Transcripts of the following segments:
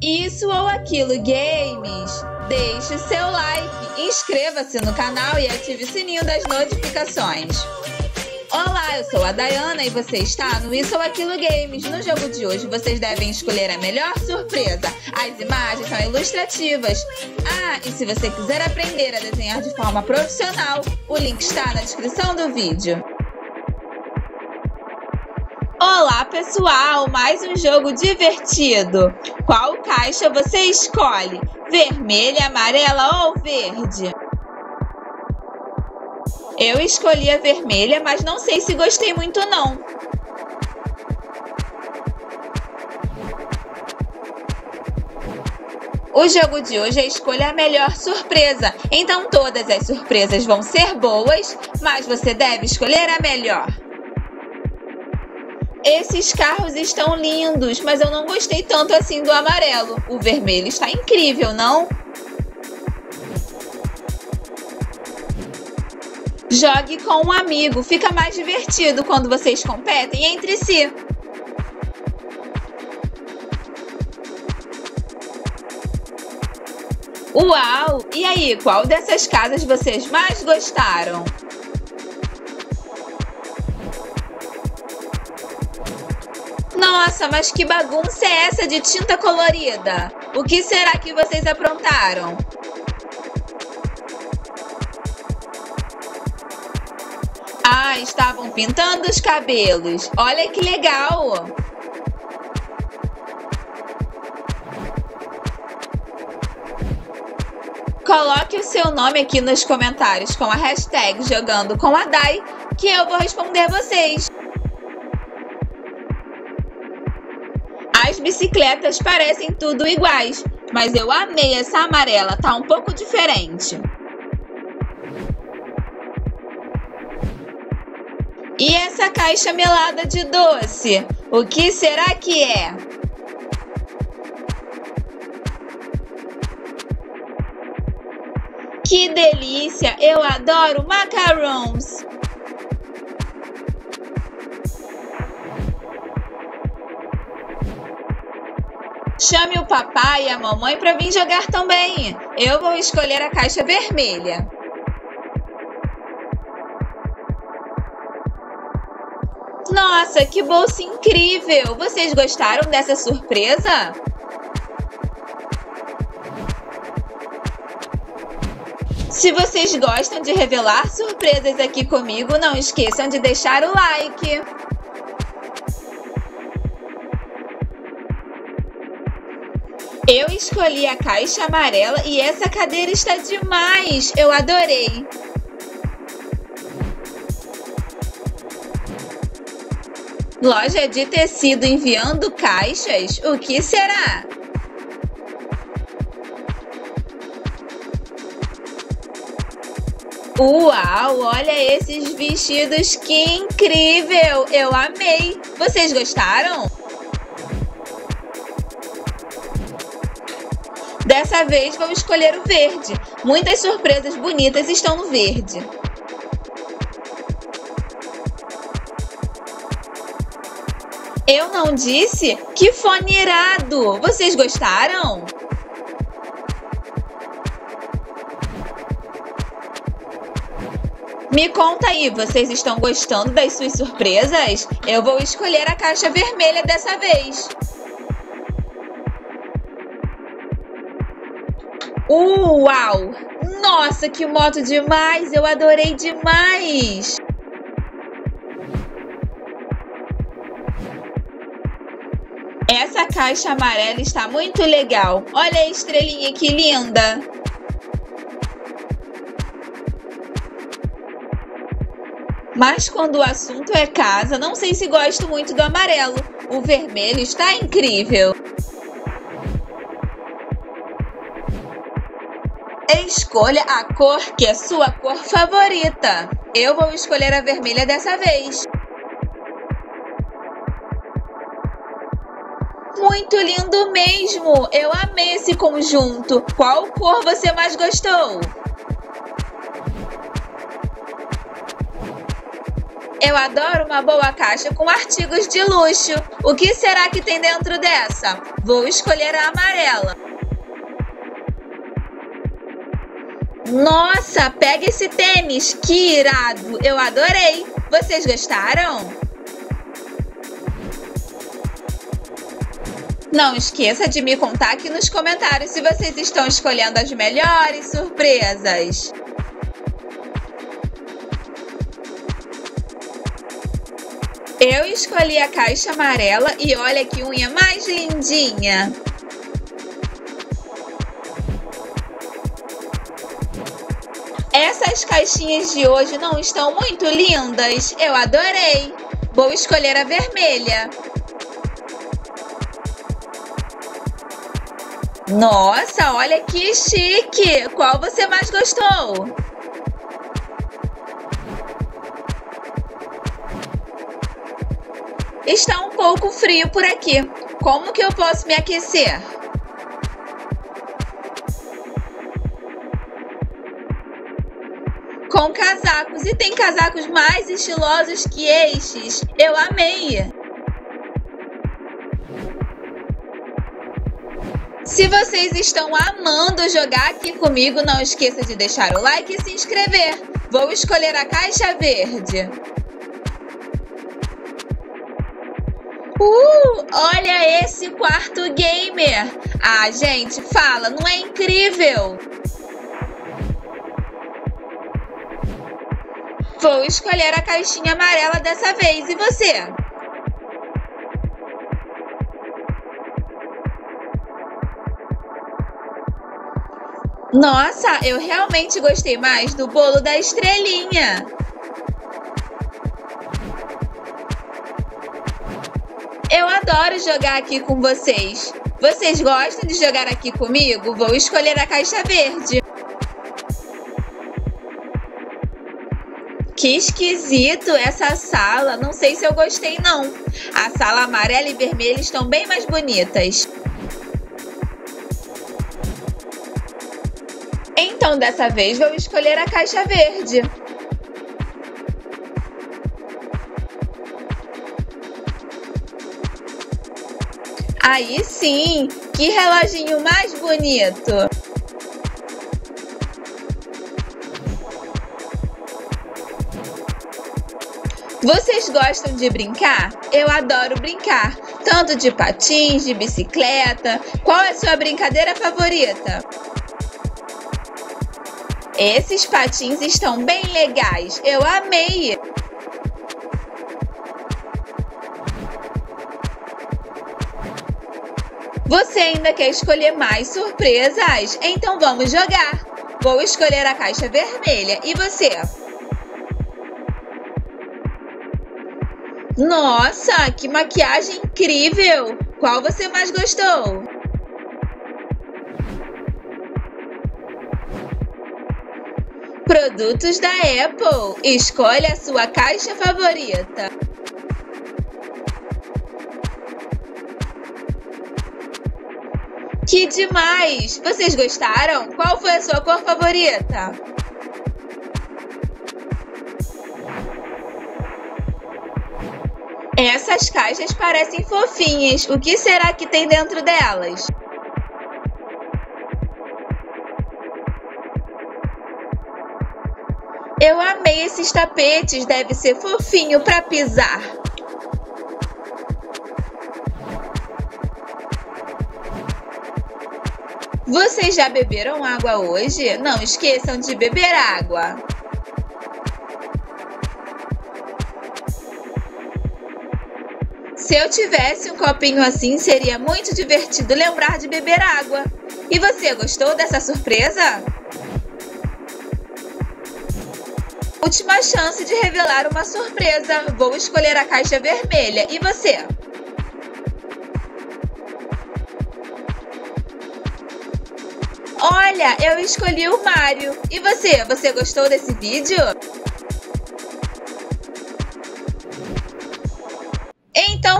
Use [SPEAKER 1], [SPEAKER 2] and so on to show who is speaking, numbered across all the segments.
[SPEAKER 1] Isso ou Aquilo Games. Deixe seu like, inscreva-se no canal e ative o sininho das notificações. Olá, eu sou a Dayana e você está no Isso ou Aquilo Games. No jogo de hoje vocês devem escolher a melhor surpresa. As imagens são ilustrativas. Ah, e se você quiser aprender a desenhar de forma profissional, o link está na descrição do vídeo. Olá, pessoal! Mais um jogo divertido. Qual caixa você escolhe? Vermelha, amarela ou verde? Eu escolhi a vermelha, mas não sei se gostei muito não. O jogo de hoje é escolha a melhor surpresa. Então todas as surpresas vão ser boas, mas você deve escolher a melhor. Esses carros estão lindos, mas eu não gostei tanto assim do amarelo. O vermelho está incrível, não? Jogue com um amigo, fica mais divertido quando vocês competem entre si. Uau! E aí, qual dessas casas vocês mais gostaram? Nossa, mas que bagunça é essa de tinta colorida? O que será que vocês aprontaram? Ah, estavam pintando os cabelos. Olha que legal! Coloque o seu nome aqui nos comentários com a hashtag jogando com a Dai, que eu vou responder vocês. As bicicletas parecem tudo iguais, mas eu amei essa amarela, tá um pouco diferente. E essa caixa melada de doce? O que será que é? Que delícia! Eu adoro macarons! Chame o papai e a mamãe para vir jogar também. Eu vou escolher a caixa vermelha. Nossa, que bolsa incrível! Vocês gostaram dessa surpresa? Se vocês gostam de revelar surpresas aqui comigo, não esqueçam de deixar o like. Eu escolhi a caixa amarela e essa cadeira está demais. Eu adorei. Loja de tecido enviando caixas? O que será? Uau, olha esses vestidos, que incrível! Eu amei! Vocês gostaram? Dessa vez vou escolher o verde. Muitas surpresas bonitas estão no verde. Eu não disse? Que fone irado! Vocês gostaram? Me conta aí, vocês estão gostando das suas surpresas? Eu vou escolher a caixa vermelha dessa vez. Uau! Nossa, que moto demais! Eu adorei demais! Essa caixa amarela está muito legal. Olha a estrelinha que linda! Mas quando o assunto é casa, não sei se gosto muito do amarelo. O vermelho está incrível. Escolha a cor que é sua cor favorita. Eu vou escolher a vermelha dessa vez. Muito lindo mesmo! Eu amei esse conjunto. Qual cor você mais gostou? Eu adoro uma boa caixa com artigos de luxo. O que será que tem dentro dessa? Vou escolher a amarela. Nossa, pega esse tênis, que irado! Eu adorei! Vocês gostaram? Não esqueça de me contar aqui nos comentários se vocês estão escolhendo as melhores surpresas. Eu escolhi a caixa amarela e olha que unha mais lindinha. Essas caixinhas de hoje não estão muito lindas? Eu adorei! Vou escolher a vermelha. Nossa, olha que chique! Qual você mais gostou? Está um pouco frio por aqui. Como que eu posso me aquecer? Com casacos. E tem casacos mais estilosos que estes. Eu amei! Se vocês estão amando jogar aqui comigo, não esqueça de deixar o like e se inscrever. Vou escolher a caixa verde. Uh, olha esse quarto gamer. Ah, gente, fala, não é incrível? Vou escolher a caixinha amarela dessa vez. E você? Nossa, eu realmente gostei mais do bolo da estrelinha. Eu adoro jogar aqui com vocês. Vocês gostam de jogar aqui comigo? Vou escolher a caixa verde. Que esquisito essa sala. Não sei se eu gostei, não. A sala amarela e vermelha estão bem mais bonitas. Então, dessa vez, vou escolher a caixa verde. Aí sim, que reloginho mais bonito! Vocês gostam de brincar? Eu adoro brincar, tanto de patins, de bicicleta. Qual é a sua brincadeira favorita? Esses patins estão bem legais, eu amei! Você ainda quer escolher mais surpresas? Então vamos jogar! Vou escolher a caixa vermelha. E você? Nossa, que maquiagem incrível! Qual você mais gostou? Produtos da Apple. Escolha a sua caixa favorita. Que demais! Vocês gostaram? Qual foi a sua cor favorita? Essas caixas parecem fofinhas. O que será que tem dentro delas? Eu amei esses tapetes. Deve ser fofinho para pisar. Vocês já beberam água hoje? Não esqueçam de beber água. Se eu tivesse um copinho assim, seria muito divertido lembrar de beber água. E você, gostou dessa surpresa? Última chance de revelar uma surpresa. Vou escolher a caixa vermelha. E você? Olha, eu escolhi o Mario. E você, você gostou desse vídeo?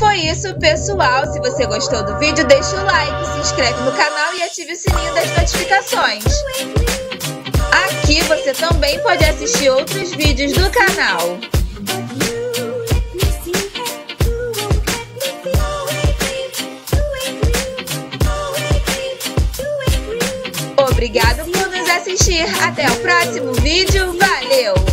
[SPEAKER 1] foi isso, pessoal. Se você gostou do vídeo, deixa o like, se inscreve no canal e ative o sininho das notificações. Aqui você também pode assistir outros vídeos do canal. Obrigado por nos assistir. Até o próximo vídeo. Valeu!